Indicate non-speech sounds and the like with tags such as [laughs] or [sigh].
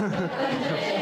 Yeah. [laughs]